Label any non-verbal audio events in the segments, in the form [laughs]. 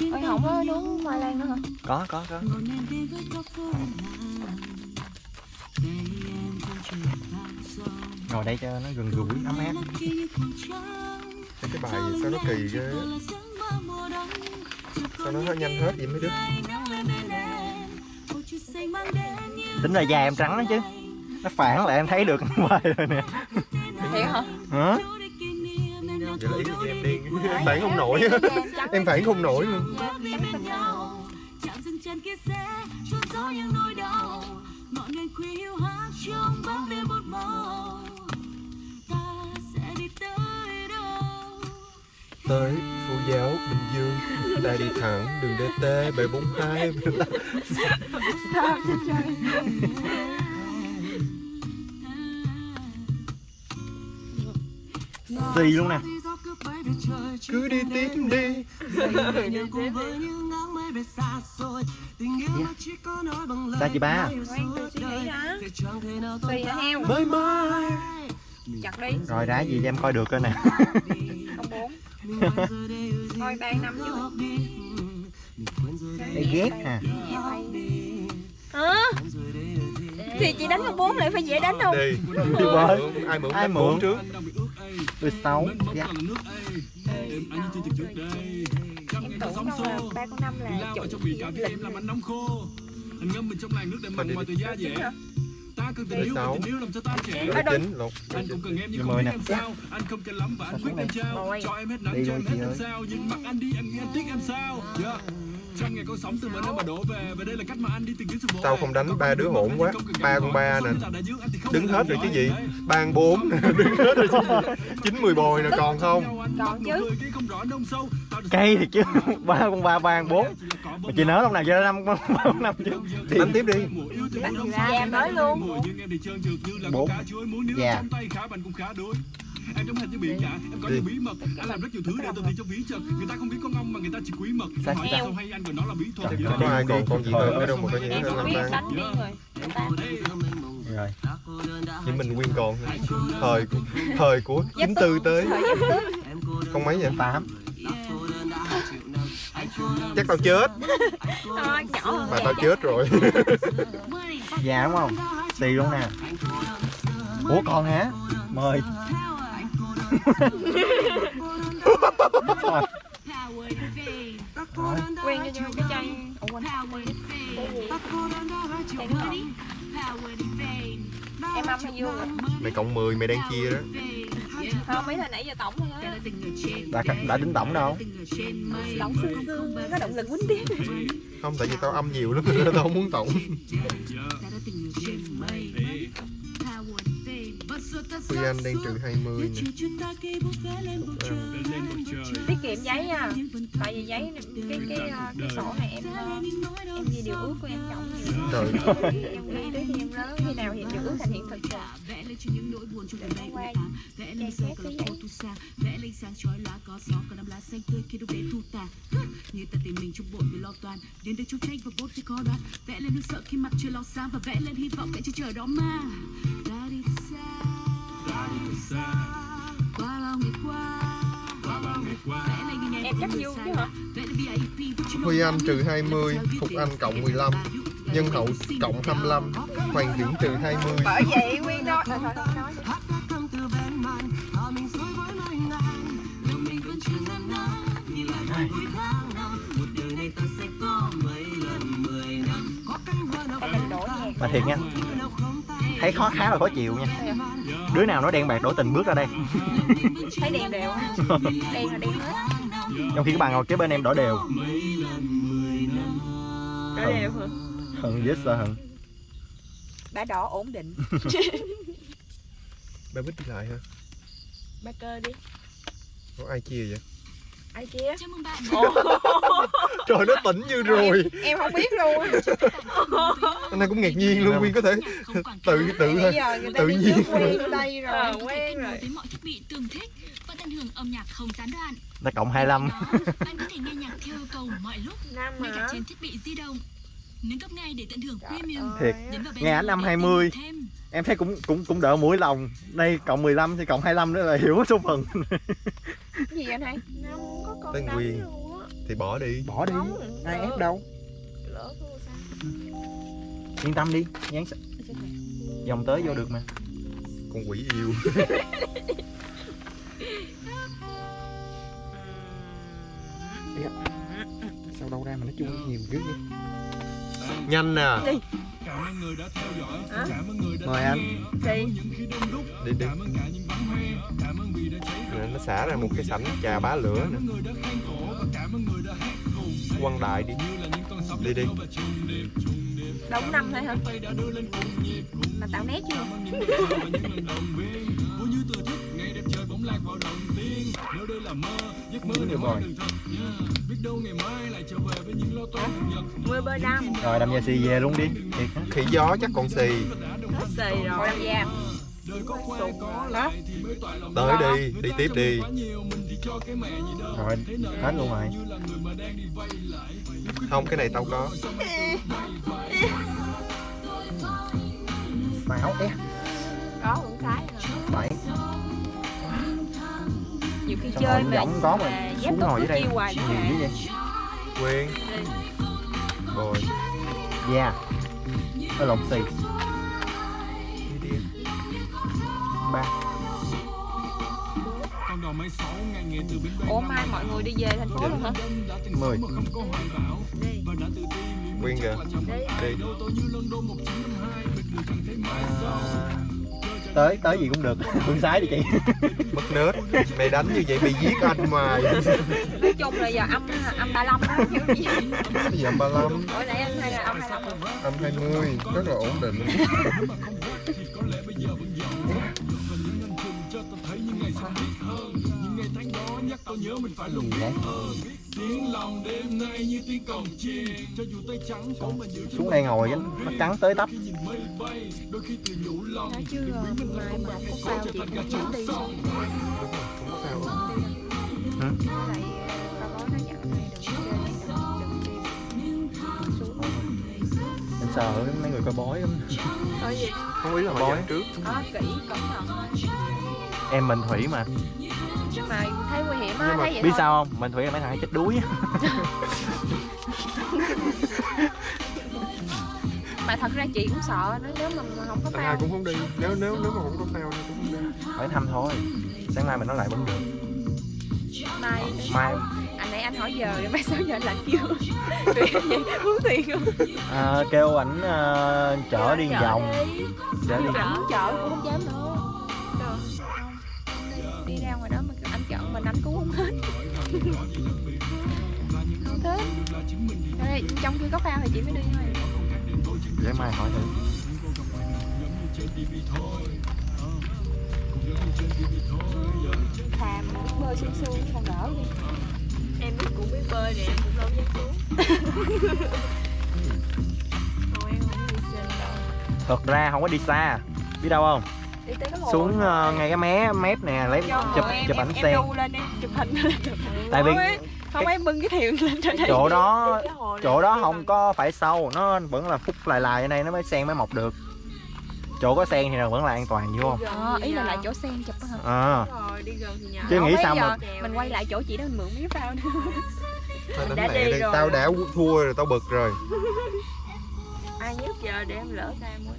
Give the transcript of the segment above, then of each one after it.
Ôi không có nướng khoai lang nữa hả? có có có. Ngồi đây cho nó gần gũi ấm áp. Cái cái bài gì sao nó kỳ ghê. Sao nó hết nhanh hết vậy mấy đứa? tính ra da em trắng đó chứ. nó phản lại em thấy được [laughs] quay rồi nè. Thiệt hả? hả Vậy là là em điên Phản không nổi. Em phản không nổi luôn. Chạm dừng chân kia sẽ trốn gió những nỗi đau. Ngọn ngành khuya hiu hắt trong bóng đêm một màu. Ta sẽ đi tới đâu? Tới Phú Giáo, Bình Dương. Ta đi thẳng đường DT 742 xì luôn nè Cứ đi tiếp đi. sao [laughs] chị ba. nghĩ đã Tùy hả heo Bye bye. Chặt đi. rồi đá gì cho em coi được coi nè. [laughs] Ông bốn [laughs] Thôi ban năm chứ ghét à Hả? Thì chị đánh ông bốn lại phải dễ đánh không? Đi. Đi bơi. Ai mượn Ai mượn trước tôi xấu dạ. Em tưởng đâu là ba con năm là chủ gì á, lịch làm nóng khô. Anh ngâm mình trong làn nước để mặn mà từ da dẻ ta cần tình yêu tình yêu làm cho ta trẻ. Lục anh cũng cần em nhưng Dạ không biết em sao. Anh không cần lắm và anh quyết em trao cho em hết nắng Đi cho em hết chị năm sao. Nhìn mặt anh đi em nghĩ anh tiếc em sao. Yeah. Trăm ngày con sóng từ nơi mà đổ về và đây là cách mà anh đi từng chuyến xuống Sao không đánh ba đứa hỗn quá Ba con ba nè Đứng hết rồi chứ gì Ban bốn Đứng hết rồi chứ gì Chín mười bồi nè còn không Còn chứ cây thì chứ ba con ba ba con bốn mà chị nhớ lúc nào giờ năm con năm chứ Đánh tiếp đi Dạ em nói luôn bốn dạ Em giống hệt như biển cả, em có nhiều bí mật. Anh làm rất nhiều thứ để tồn tiền trong ví chật Người ta không biết con ong mà người ta chỉ quý mật. Sao Hỏi sao hay anh còn nói là bí thuật. Dạ. Có ai còn con gì hơn? Nữa đâu mà có gì không làm điên rồi. Chỉ mình nguyên còn. Thời Thời của 94 tới. Con mấy vậy? Tám. Chắc tao chết. Thôi nhỏ hơn Mà tao chết rồi. Dạ đúng không? Xì luôn nè. Ủa còn hả? Mời Cho cho cái chai Ủa quên Em âm hay vô Mày cộng 10 mày đang chia đó Không mấy hồi nãy giờ tổng thôi á đã, đã tính tổng đâu Tổng xương xương Có động lực quýnh tiếp Không tại vì tao âm nhiều lắm Tao không muốn tổng Huy Anh đang trừ 20 nè. Tiết kiệm giấy nha Tại vì giấy cái cái cái sổ này em ờ, em ghi điều ước của em trọng nhiều Trời em ghi tới khi em lớn khi nào thì điều ước thành hiện thực. Rồi vẽ lên những nỗi buồn trong nay Qua vẽ lên lớp giấy. ô thu xa vẽ lên sáng chói lá có gió còn năm lá xanh tươi khi lúc đến thu tàn như ta tìm mình trong bụi vì lo toan đến đây chung tranh và bốt thì khó đoán vẽ lên nỗi sợ khi mặt chưa lo sáng và vẽ lên hy vọng vẽ trên trời đó mà đi Huy Anh trừ 20 Thục Anh cộng 15 Nhân Hậu cộng 25 Hoàng Viễn trừ 20 bởi vậy nguyên đó thôi nói nhạc mà thiệt nha. Thấy khó khá là khó chịu nha đứa nào nói đen bạc đổ tình bước ra đây. [laughs] Thấy đèn đều á. đèn là đèn hết. Trong khi các bạn ngồi kế bên em đổ đều. Đỏ đều hả? Hận dễ sợ hận bả đỏ ổn định. Ba bích đi lại hả? ba cơ đi. Có ai chia vậy? Ai kia? Chào mừng bạn. [laughs] Trời nó tỉnh như rồi. em không biết luôn. Anh này cũng ngạc nhiên luôn Nguyên có thể tự tự thôi giờ người ta tự nhiên. quen ở đây rồi có thể quen rồi. với mọi thiết bị tương thích và tận hưởng âm nhạc không gián đoạn. nó cộng 25 Đó, bạn có thể nghe nhạc theo yêu cầu mọi lúc, năm ngay cả trên thiết bị di động. Nâng cấp ngay để tận hưởng premium. thiệt. Nghe ảnh năm để 20. tìm Thêm. em thấy cũng cũng cũng đỡ mũi lòng. Đây cộng 15 thì cộng 25 nữa là hiểu số phần. Gì anh hay luôn á. Thì bỏ đi. Bỏ đi. Không, ai ép đâu? Lỡ thua sao? Yên tâm đi nhắn s- dòng tới vô được mà. Con quỷ yêu. [laughs] Sao đâu ra mà nó chung nhiều dữ vậy? Nhanh nè Cảm ơn người đã theo dõi. Hả? Cảm ơn người đã Mời anh. Đi. Cảm ơn những khi đông đúc đi đi. Cảm ơn cả những vắng hoe. Cảm ơn vì đã nó xả ra một cái sảnh trà bá lửa nữa quăng đại đi. Đi đi. đúng năm thôi hả? Mà tạo nét chưa? Nếu đây là mơ, giấc mơ này mới đừng thật Biết đâu ngày mai lại trở về với những lo toan nhật mưa bơi đam. Rồi đâm gia xì về luôn đi. Khỉ gió chắc còn xì. Hết xì rồi. Đam gia có khoe có đó lại thì mới toại lòng tới đi đi tiếp đi. quá nhiều mình thì cho cái mẹ gì đâu rồi hết luôn rồi. như không cái này tao có. Sáu é có cũng hả bảy. Nhiều khi chơi mà giọng có mà xuống ngồi dưới đây nhiều dữ vậy. Quyên. Rồi da nó lộn xì bang ủa mai mọi người đi về thành phố luôn hả? Mười. sống mà không có hoài bão đi. và đã tự tin quyên kìa. đi. đi đâu tôi như London 1952 mệt người chẳng thấy mai sau. Tới tới gì cũng được. Bưng sái đi chị. Mất nết mày đánh như vậy mày giết anh mà. Nói chung là giờ âm âm ba lăm đó kiểu gì. Bây giờ 35 ủa nãy anh hay là âm hai lăm âm 20 rất là ổn định nhớ mình phải luôn gì đấy tiếng lòng đêm nay như tiếng cồng chiên cho dù tay trắng có mà giữ xuống đây ngồi cái nó cắn tới tấp. Đôi khi từ nhủ lòng. Nói chứ ờ, mai mà chị cũng đi. Hả? lại ờ, nó sợ mấy người coi bói lắm. Không ý là Bói. họ trước. Đó kỹ cẩn thận. Em mình thủy mà nhưng mà thấy nguy hiểm á thấy vậy biết thôi. sao không? Mình thủy là mấy thằng hay chết đuối mà thật ra chị cũng sợ nó nếu mà không có ai phao. cũng không đi. Nếu nếu nếu mà không có phao thì cũng không đi. Hỏi thăm thôi. Sáng mai mình nói lại vẫn được mai mai. anh nãy anh hỏi giờ rồi mai sáu giờ anh lạnh chưa muốn tiền không? À, kêu ảnh ờ, chở đi Chở vòng. Đi chở đi. Chở chở cũng không dám nữa. Được. Không, đi, đi ra ngoài đó chở mình anh cũng không hết. Không thích. Đây, trong khi có phao thì chị mới đi thôi. Để mai hỏi thử. Thàm biết bơi xuống xuống còn đỡ đi. Em biết cũng biết bơi nè em cũng đâu dám xuống. [laughs] Thôi em không đi xin đâu. Thật ra không có đi xa. Biết đâu không đi tới cái hồ xuống ờ, ngay cái mé mép nè lấy Cho chụp em, chụp em, ảnh em sen đu lên em chụp hình lên. Tại vì không em bưng cái thuyền lên trên đây chỗ đó chỗ đó không có phải sâu nó vẫn là phút lại lại ở đây nó mới sen mới mọc được. Chỗ có sen thì là vẫn là an toàn hiểu không? Ờ, ý là lại chỗ sen chụp hả? À, rồi đi gần thì nhà. Chứ nghĩ sao mà- mình quay lại chỗ chị đó mình mượn miếng phao nữa Thôi đánh đã đi rồi. tao đã thua rồi tao bực rồi. Ai nhất giờ để em lỡ tay mới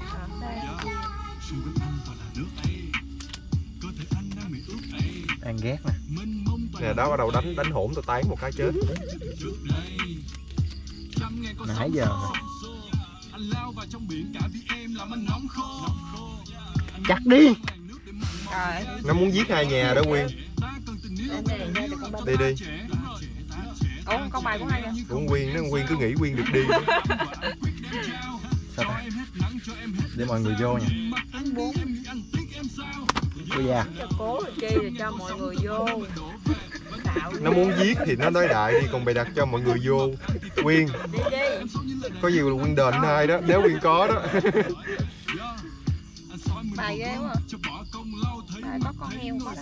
đang ghét nè. Nè đó bắt đầu đánh đánh hỗn tao tán một cái chết. Nãy giờ xô xô. anh lao vào trong biển cả vì em làm anh nóng khô. Chặt đi. Nó muốn giết hai nhà đó quyên. Đi đi. ủa con bài của ai nè. cũng quyên nó quyên cứ nghĩ quyên được đi sao ta? Để mọi người vô nha. Cô già cố chi cho mọi người vô. Nó muốn giết thì nó nói đại đi còn bày đặt cho mọi người vô. Quyên. Có gì là quyên đền hai đó nếu quyên có đó. Bài ghê quá. Bài có con heo quá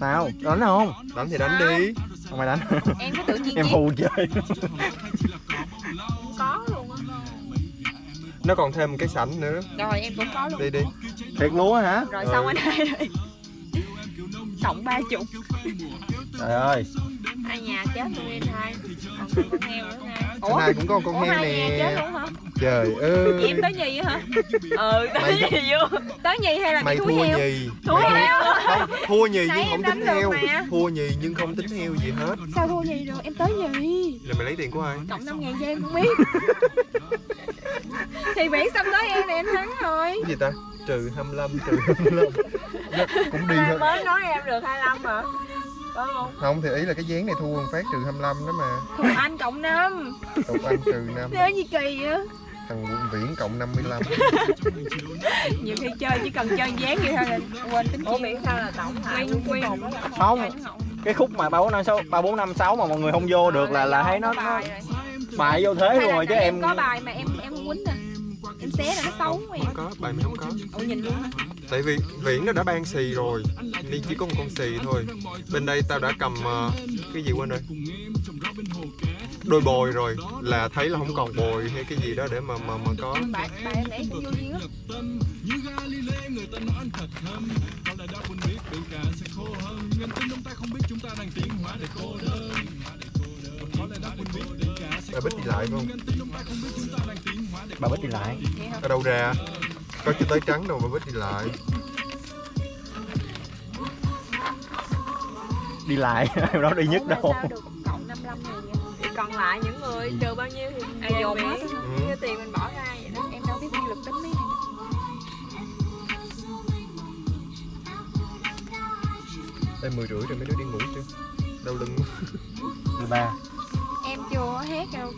sao? Đánh không? Đánh thì đánh đi. Không ai đánh. Em có tự nhiên [laughs] em hù chơi [laughs] nó còn thêm một cái sảnh nữa. Rồi em cũng có luôn. Đi đi. Thiệt luôn á hả? Rồi Ừ. xong anh hai rồi cộng ba chục. Trời ơi. Hai nhà chết luôn em hai còn con con heo nữa nè Anh hai cũng có một con Ủa heo hai nhà chết nè luôn hả? Trời Vậy em ơi. tới nhì hả? Ừ tới Mày- nhì vô? Tới nhì hay là Mày bị thua heo? nhì thúi heo. Không, thua nhì nhưng không tính heo. mà. Thua nhì nhưng không tính heo gì hết. Sao thua nhì rồi em tới nhì Là mày lấy tiền của ai? cộng năm ngàn cho em không biết [laughs] [laughs] thì biển xong tới em là em thắng rồi. Cái gì ta? Trừ 25, trừ 25 Nó Cũng đi thôi. mới nói em được 25 mà phải không? Không thì ý là cái dáng này thua một phát trừ 25 đó mà. Thuộc anh cộng 5 Tục anh trừ 5 Thế gì kỳ vậy? Thằng Quân Viễn cộng 55 [laughs] Nhiều khi chơi chỉ cần chơi dán vậy thôi là quên tính Ủa biển sao là tổng hả? Quen quen. Không cái khúc mà ba bốn năm sáu ba bốn năm sáu mà mọi người không vô được là là thấy nó, nó bài vô thế luôn rồi chứ em có bài mà em không quýnh nè Em xé là nó xấu em Không có, bài mày không có. Ủa nhìn luôn? Tại vì Viễn nó đã ban xì rồi. Ly chỉ có một con xì thôi. Bên đây tao đã cầm ờ, cái gì quên rồi? Đôi bồi rồi. Là thấy là không còn bồi hay cái gì đó để mà mà mà có. Bài, bài em cũng vô duyên như Galilei người ta nói anh thật hâm Có lẽ đã quên biết biển cả sẽ khô hơn Nhân tính ông ta không biết chúng ta đang tiến hóa để cô đơn Bà Bích đi lại phải không? Bà bích đi lại. Ở đâu ra? Có chữ tới trắng đâu mà Bích đi lại. Đi lại [laughs] em đó đi nhất đâu. sao được cộng 55 nghìn vậy? thì còn lại những người trừ bao nhiêu thì À dồn hết. á. ừ. cái tiền mình bỏ ra vậy đó. Em đâu biết quy luật tính mấy này. Đây 10 rưỡi rồi mấy đứa đi ngủ chưa? Đau lưng. Mười ba. Em chưa hát đâu